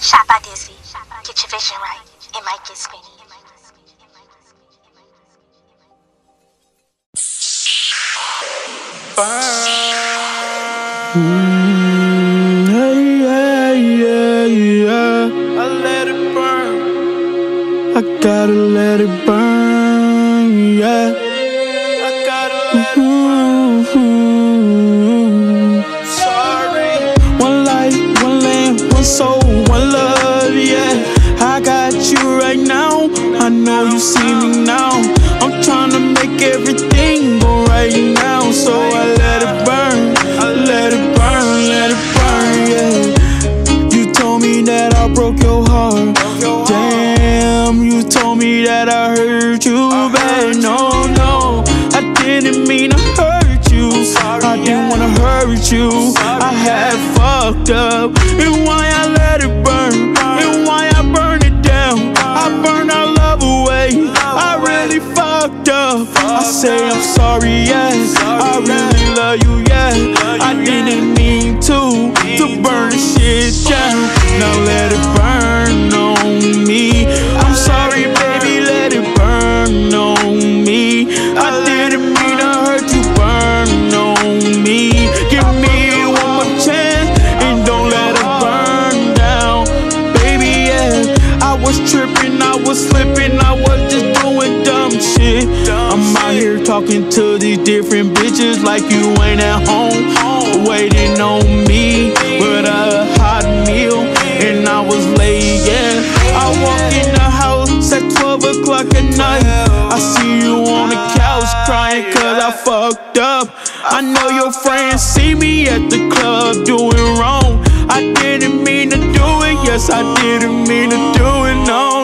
Shot by Dizzy. Get your vision right. It might get spinny. Mm, hey, yeah, yeah, yeah. I let it burn. I gotta let it burn, yeah. You see me now. I'm trying to make everything go right now. So I let it burn. I let it burn, let it burn, yeah. You told me that I broke your heart. Damn, you told me that I hurt you bad. No, no, I didn't mean to hurt you. I didn't wanna hurt you. I had fucked up. And why I let it burn. Really fucked up. I say I'm sorry, yes. I really love you, yeah. I didn't mean to, to burn the shit down. Now let it burn these different bitches like you ain't at home, waiting on me with a hot meal, and I was late. Yeah, I walk in the house at 12 o'clock at night. I see you on the couch crying cause I fucked up. I know your friends see me at the club doing wrong. I didn't mean to do it, yes, I didn't mean to do it. No,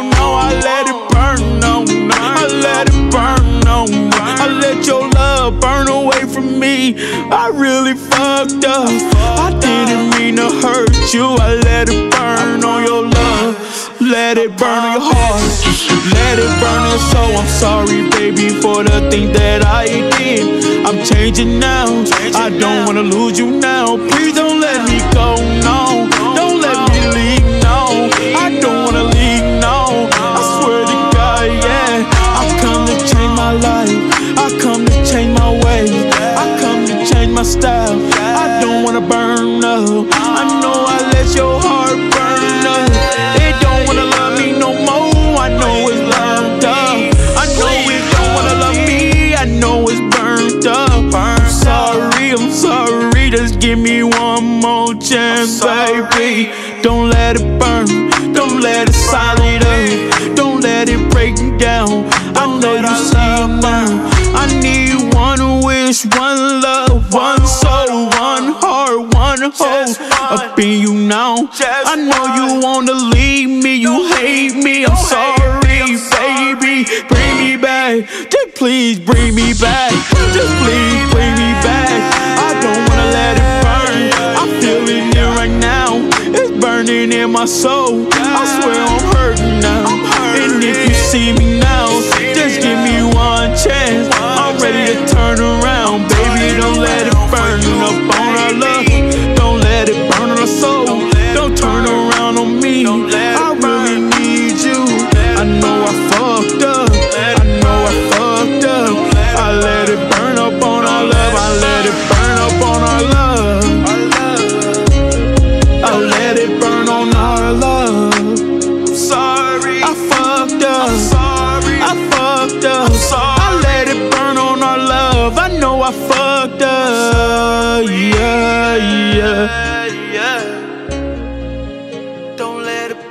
fucked up. I didn't mean to hurt you. I let it burn on your love. Let it burn on your heart. Let it burn your soul. I'm sorry, baby, for the things that I did. I'm changing now. I don't wanna lose you now. Please one one love, one soul, one heart, one hope. Up in you now. I know you wanna leave me, you hate me. I'm sorry, baby. Bring me back. Just please bring me back. Just please bring me back. I don't wanna let it burn. I'm feeling it right now. It's burning in my soul. I swear I'm hurting now. And if you see me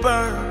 burn.